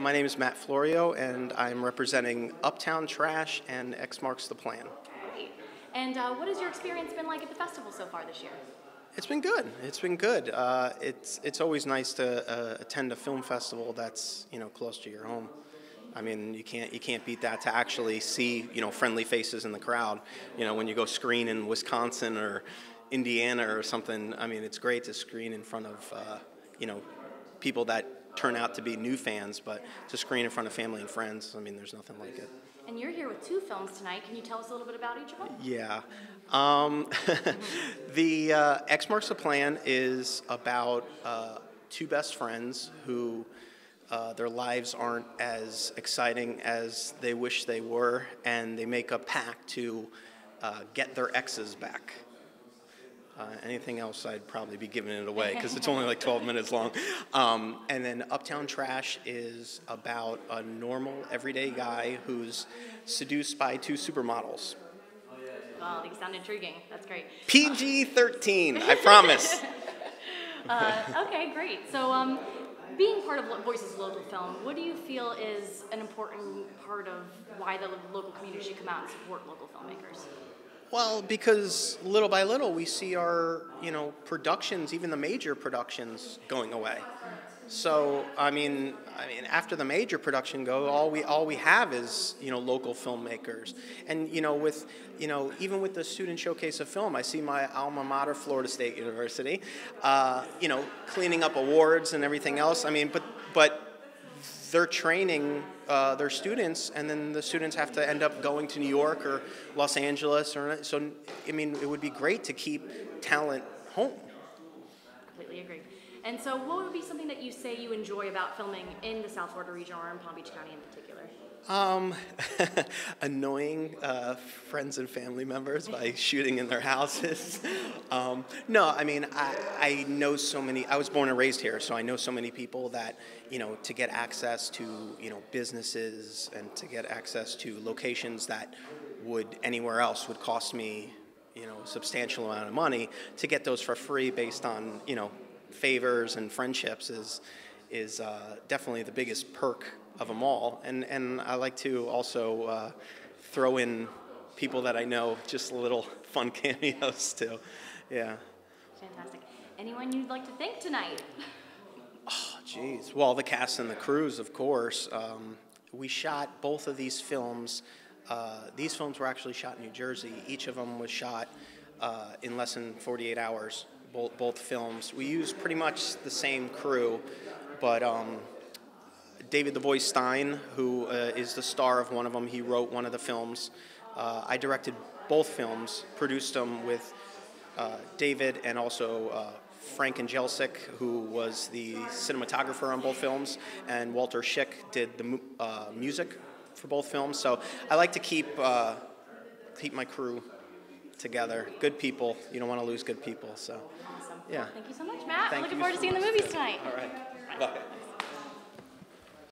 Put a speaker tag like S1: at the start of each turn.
S1: My name is Matt Florio, and I'm representing Uptown Trash and Ex Marks the Plan.
S2: Great. And uh, what has your experience been like at the festival so far this year?
S1: It's been good. It's been good. Uh, it's it's always nice to uh, attend a film festival that's you know close to your home. I mean, you can't you can't beat that to actually see you know friendly faces in the crowd. You know, when you go screen in Wisconsin or Indiana or something. I mean, it's great to screen in front of uh, you know people that turn out to be new fans, but to screen in front of family and friends, I mean, there's nothing like it.
S2: And you're here with two films tonight. Can you tell us a little bit about each of them?
S1: Yeah. Um, the uh, Ex Marks the Plan is about uh, two best friends who uh, their lives aren't as exciting as they wish they were, and they make a pact to uh, get their exes back. Uh, anything else, I'd probably be giving it away because it's only like 12 minutes long. Um, and then Uptown Trash is about a normal, everyday guy who's seduced by two supermodels.
S2: Well, these sound intriguing. That's great.
S1: PG 13, I promise.
S2: uh, okay, great. So, um, being part of Voices Local Film, what do you feel is an important part of why the local community should come out and support local filmmakers?
S1: Well, because little by little we see our, you know, productions, even the major productions, going away. So I mean, I mean, after the major production go, all we all we have is you know local filmmakers, and you know with you know even with the student showcase of film, I see my alma mater, Florida State University, uh, you know, cleaning up awards and everything else. I mean, but but they're training uh, their students, and then the students have to end up going to New York or Los Angeles. Or so, I mean, it would be great to keep talent home.
S2: Completely agree. And so, what would be something that you say you enjoy about filming in the South Florida region or in Palm Beach County in particular?
S1: Um, annoying uh, friends and family members by shooting in their houses. Um, no, I mean, I, I know so many, I was born and raised here, so I know so many people that, you know, to get access to, you know, businesses and to get access to locations that would anywhere else would cost me, you know, a substantial amount of money, to get those for free based on, you know, favors and friendships is, is uh, definitely the biggest perk of them all. And, and I like to also uh, throw in people that I know, just little fun cameos too. Yeah.
S2: Fantastic. Anyone you'd like to thank tonight?
S1: Oh, geez. Well, the cast and the crews, of course. Um, we shot both of these films. Uh, these films were actually shot in New Jersey. Each of them was shot uh, in less than 48 hours, both, both films. We use pretty much the same crew, but um, David the Voice Stein, who uh, is the star of one of them. He wrote one of the films. Uh, I directed both films, produced them with uh, David and also uh, Frank Angelsic, who was the cinematographer on both films, and Walter Schick did the uh, music for both films. So I like to keep uh, keep my crew together. Good people. You don't want to lose good people. So
S2: awesome.
S1: yeah.
S2: Thank you so much, Matt.
S1: Thank
S2: Looking
S1: you.
S2: forward to seeing the movies tonight.
S1: All right. Bye.